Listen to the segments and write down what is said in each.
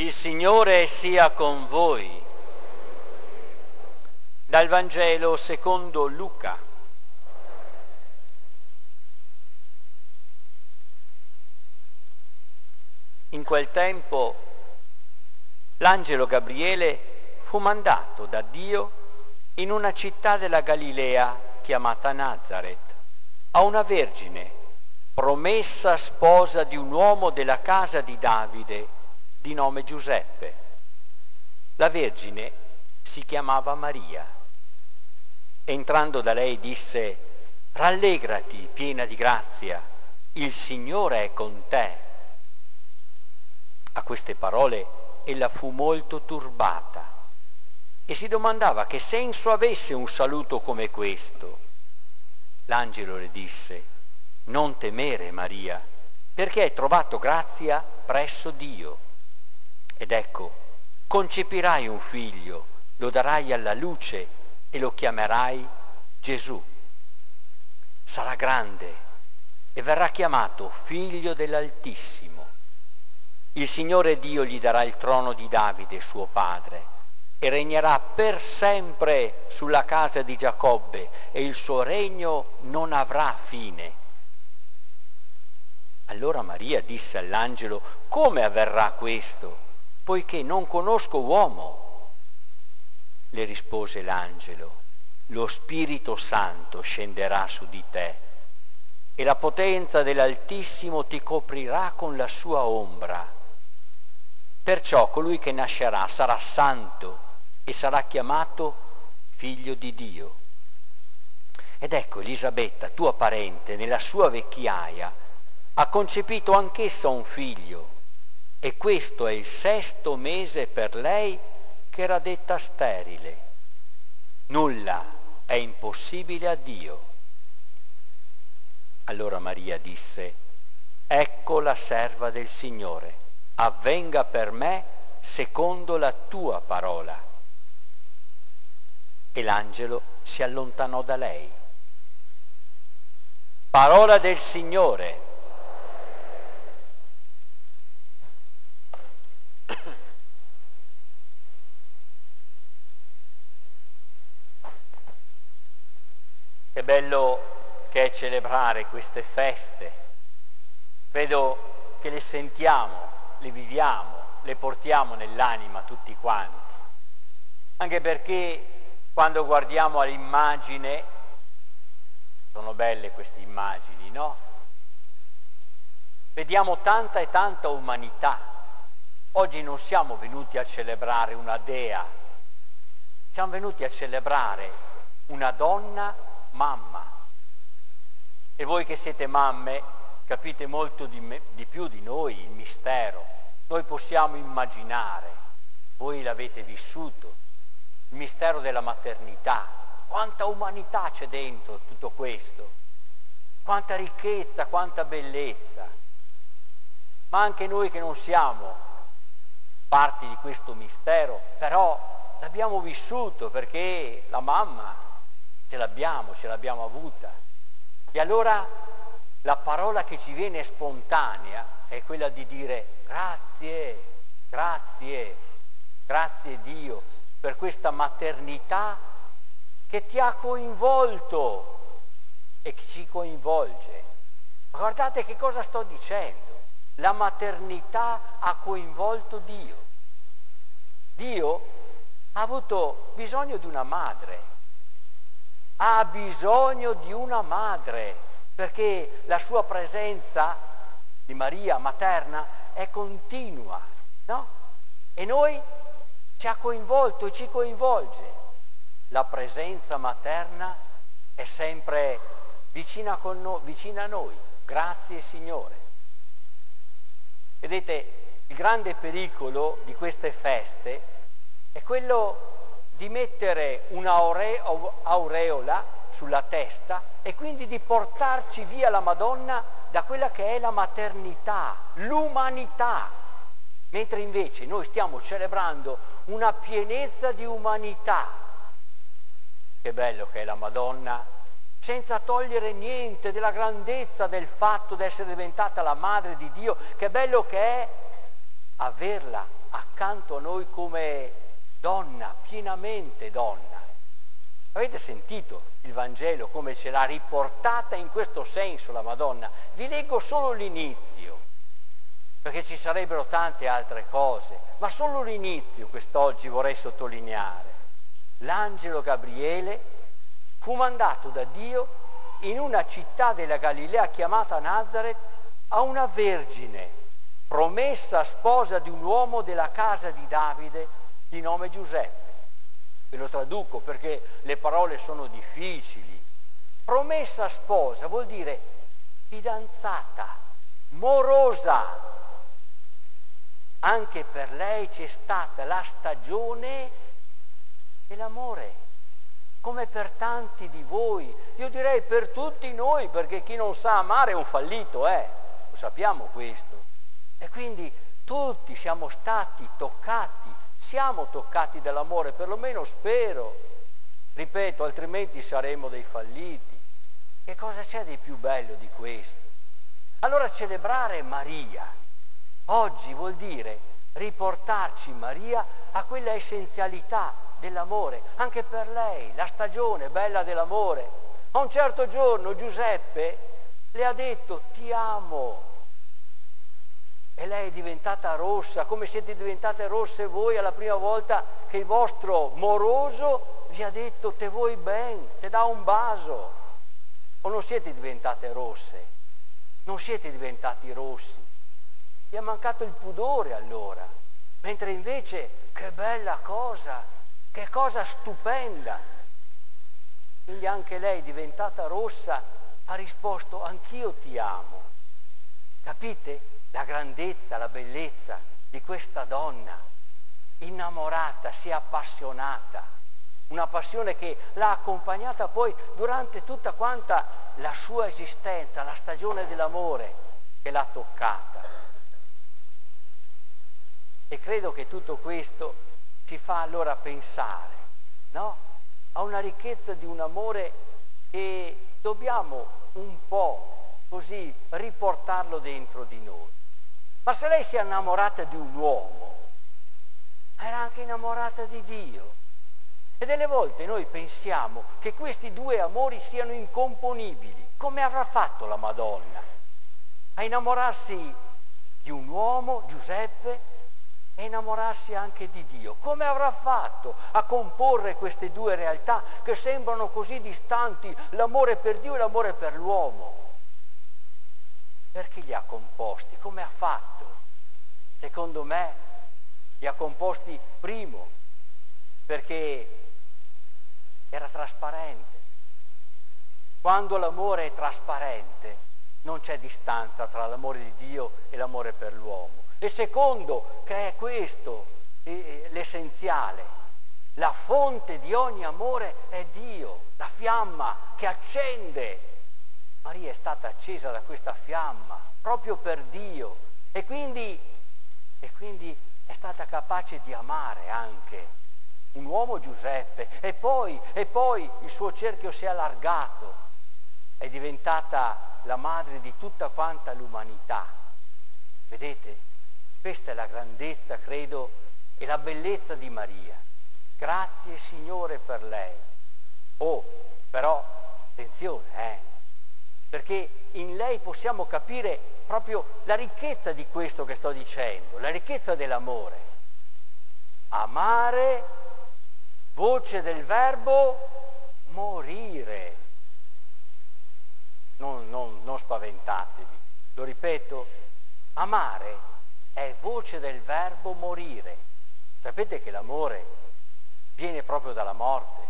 Il Signore sia con voi. Dal Vangelo secondo Luca. In quel tempo l'angelo Gabriele fu mandato da Dio in una città della Galilea chiamata Nazareth a una vergine promessa sposa di un uomo della casa di Davide di nome Giuseppe. La Vergine si chiamava Maria. Entrando da lei disse, rallegrati piena di grazia, il Signore è con te. A queste parole ella fu molto turbata e si domandava che senso avesse un saluto come questo. L'angelo le disse, non temere Maria, perché hai trovato grazia presso Dio. Ed ecco, concepirai un figlio, lo darai alla luce e lo chiamerai Gesù. Sarà grande e verrà chiamato figlio dell'Altissimo. Il Signore Dio gli darà il trono di Davide, suo padre, e regnerà per sempre sulla casa di Giacobbe e il suo regno non avrà fine. Allora Maria disse all'angelo, come avverrà questo? Poiché non conosco uomo. Le rispose l'angelo, lo Spirito Santo scenderà su di te e la potenza dell'Altissimo ti coprirà con la sua ombra. Perciò colui che nascerà sarà santo e sarà chiamato figlio di Dio. Ed ecco Elisabetta, tua parente, nella sua vecchiaia, ha concepito anch'essa un figlio e questo è il sesto mese per lei che era detta sterile. Nulla è impossibile a Dio. Allora Maria disse, ecco la serva del Signore, avvenga per me secondo la tua parola. E l'angelo si allontanò da lei. Parola del Signore. Che bello che è celebrare queste feste. Credo che le sentiamo, le viviamo, le portiamo nell'anima tutti quanti. Anche perché quando guardiamo all'immagine, sono belle queste immagini, no? Vediamo tanta e tanta umanità. Oggi non siamo venuti a celebrare una dea, siamo venuti a celebrare una donna mamma. E voi che siete mamme capite molto di, me, di più di noi il mistero. Noi possiamo immaginare, voi l'avete vissuto, il mistero della maternità. Quanta umanità c'è dentro tutto questo, quanta ricchezza, quanta bellezza. Ma anche noi che non siamo parti di questo mistero, però l'abbiamo vissuto perché la mamma ce l'abbiamo, ce l'abbiamo avuta. E allora la parola che ci viene spontanea è quella di dire grazie, grazie, grazie Dio per questa maternità che ti ha coinvolto e che ci coinvolge. Guardate che cosa sto dicendo. La maternità ha coinvolto Dio. Dio ha avuto bisogno di una madre ha bisogno di una madre, perché la sua presenza di Maria materna è continua, no? E noi ci ha coinvolto e ci coinvolge. La presenza materna è sempre vicina, no, vicina a noi. Grazie Signore. Vedete, il grande pericolo di queste feste è quello di mettere un'aureola sulla testa e quindi di portarci via la Madonna da quella che è la maternità, l'umanità, mentre invece noi stiamo celebrando una pienezza di umanità. Che bello che è la Madonna, senza togliere niente della grandezza del fatto di essere diventata la madre di Dio, che bello che è averla accanto a noi come donna, pienamente donna. Avete sentito il Vangelo come ce l'ha riportata in questo senso la Madonna? Vi leggo solo l'inizio, perché ci sarebbero tante altre cose, ma solo l'inizio quest'oggi vorrei sottolineare. L'angelo Gabriele fu mandato da Dio in una città della Galilea chiamata Nazareth a una vergine, promessa sposa di un uomo della casa di Davide di nome Giuseppe. Ve lo traduco perché le parole sono difficili. Promessa sposa vuol dire fidanzata, morosa. Anche per lei c'è stata la stagione dell'amore come per tanti di voi, io direi per tutti noi, perché chi non sa amare è un fallito, eh? lo sappiamo questo. E quindi tutti siamo stati toccati, siamo toccati dall'amore, perlomeno spero. Ripeto, altrimenti saremo dei falliti. Che cosa c'è di più bello di questo? Allora celebrare Maria oggi vuol dire riportarci Maria a quella essenzialità dell'amore, anche per lei, la stagione bella dell'amore. A un certo giorno Giuseppe le ha detto ti amo e lei è diventata rossa, come siete diventate rosse voi alla prima volta che il vostro moroso vi ha detto te vuoi ben, te dà un baso. O non siete diventate rosse? Non siete diventati rossi? Vi è mancato il pudore allora, mentre invece che bella cosa che cosa stupenda! Quindi anche lei, diventata rossa, ha risposto, anch'io ti amo. Capite la grandezza, la bellezza di questa donna, innamorata, si è appassionata, una passione che l'ha accompagnata poi durante tutta quanta la sua esistenza, la stagione dell'amore che l'ha toccata. E credo che tutto questo ci fa allora pensare no? a una ricchezza di un amore che dobbiamo un po' così riportarlo dentro di noi. Ma se lei si è innamorata di un uomo, era anche innamorata di Dio. E delle volte noi pensiamo che questi due amori siano incomponibili. Come avrà fatto la Madonna? A innamorarsi di un uomo, Giuseppe, e innamorarsi anche di Dio. Come avrà fatto a comporre queste due realtà che sembrano così distanti, l'amore per Dio e l'amore per l'uomo? Perché li ha composti? Come ha fatto? Secondo me li ha composti primo perché era trasparente. Quando l'amore è trasparente non c'è distanza tra l'amore di Dio e l'amore per l'uomo. E secondo, che è questo l'essenziale, la fonte di ogni amore è Dio, la fiamma che accende. Maria è stata accesa da questa fiamma proprio per Dio e quindi, e quindi è stata capace di amare anche un uomo Giuseppe e poi, e poi il suo cerchio si è allargato, è diventata la madre di tutta quanta l'umanità. Vedete? Questa è la grandezza, credo, e la bellezza di Maria. Grazie Signore per lei. Oh, però, attenzione, eh, perché in lei possiamo capire proprio la ricchezza di questo che sto dicendo, la ricchezza dell'amore. Amare, voce del verbo, morire. Non, non, non spaventatevi, lo ripeto, amare è voce del verbo morire. Sapete che l'amore viene proprio dalla morte.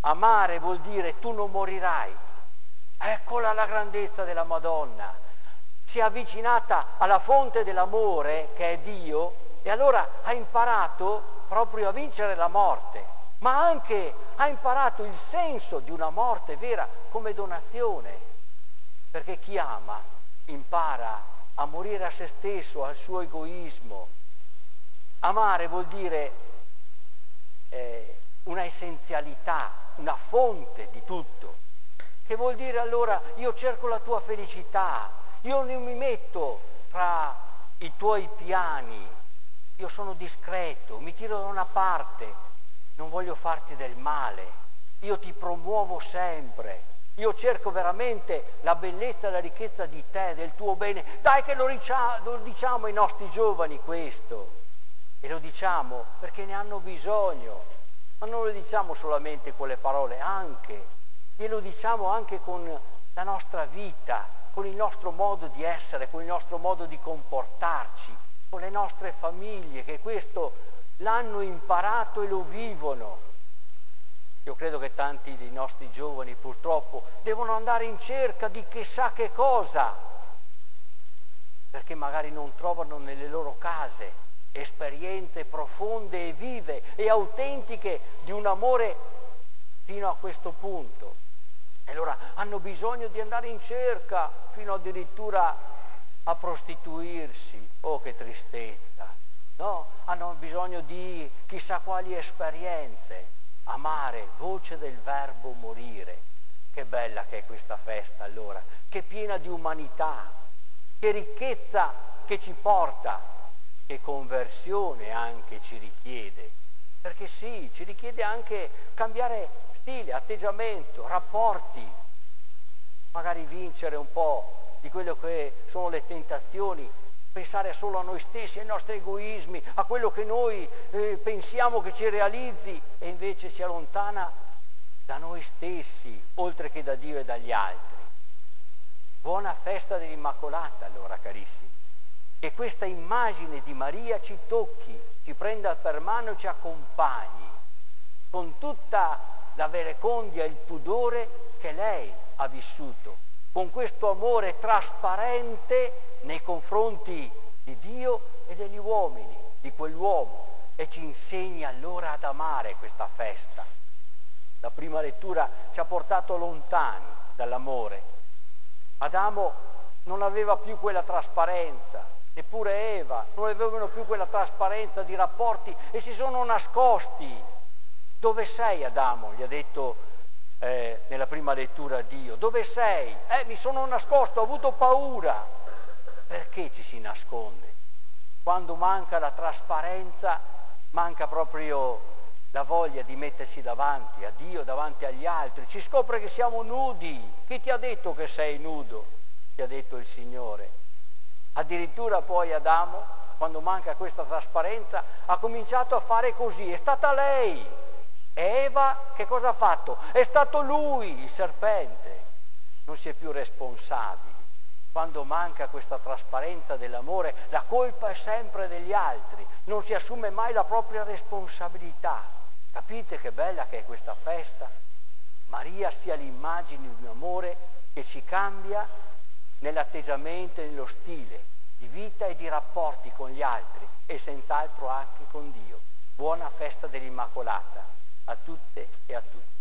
Amare vuol dire tu non morirai. Eccola la grandezza della Madonna. Si è avvicinata alla fonte dell'amore che è Dio e allora ha imparato proprio a vincere la morte, ma anche ha imparato il senso di una morte vera come donazione, perché chi ama impara a morire a se stesso, al suo egoismo. Amare vuol dire eh, una essenzialità, una fonte di tutto, che vuol dire allora io cerco la tua felicità, io non mi metto tra i tuoi piani, io sono discreto, mi tiro da una parte, non voglio farti del male, io ti promuovo sempre, io cerco veramente la bellezza e la ricchezza di te, del tuo bene. Dai che lo, lo diciamo ai nostri giovani questo. E lo diciamo perché ne hanno bisogno. Ma non lo diciamo solamente con le parole, anche. Glielo diciamo anche con la nostra vita, con il nostro modo di essere, con il nostro modo di comportarci, con le nostre famiglie, che questo l'hanno imparato e lo vivono. Io credo che tanti dei nostri giovani purtroppo devono andare in cerca di chissà che cosa, perché magari non trovano nelle loro case esperienze profonde e vive e autentiche di un amore fino a questo punto. E allora hanno bisogno di andare in cerca fino addirittura a prostituirsi. Oh che tristezza! No? Hanno bisogno di chissà quali esperienze amare, voce del verbo morire. Che bella che è questa festa allora, che piena di umanità, che ricchezza che ci porta, che conversione anche ci richiede. Perché sì, ci richiede anche cambiare stile, atteggiamento, rapporti, magari vincere un po' di quello che sono le tentazioni pensare solo a noi stessi, ai nostri egoismi, a quello che noi eh, pensiamo che ci realizzi e invece si allontana da noi stessi, oltre che da Dio e dagli altri. Buona festa dell'Immacolata allora, carissimi. Che questa immagine di Maria ci tocchi, ci prenda per mano e ci accompagni con tutta la verecondia e il pudore che lei ha vissuto, con questo amore trasparente nei confronti di Dio e degli uomini, di quell'uomo, e ci insegna allora ad amare questa festa. La prima lettura ci ha portato lontani dall'amore. Adamo non aveva più quella trasparenza, neppure Eva, non avevano più quella trasparenza di rapporti e si sono nascosti. Dove sei Adamo? gli ha detto eh, nella prima lettura Dio. Dove sei? Eh, mi sono nascosto, ho avuto paura. Perché ci si nasconde? Quando manca la trasparenza, manca proprio la voglia di mettersi davanti a Dio, davanti agli altri. Ci scopre che siamo nudi. Chi ti ha detto che sei nudo? Ti ha detto il Signore. Addirittura poi Adamo, quando manca questa trasparenza, ha cominciato a fare così. È stata lei. E Eva che cosa ha fatto? È stato lui, il serpente. Non si è più responsabile. Quando manca questa trasparenza dell'amore, la colpa è sempre degli altri, non si assume mai la propria responsabilità. Capite che bella che è questa festa? Maria sia l'immagine di un amore che ci cambia nell'atteggiamento e nello stile di vita e di rapporti con gli altri e senz'altro anche con Dio. Buona festa dell'Immacolata a tutte e a tutti.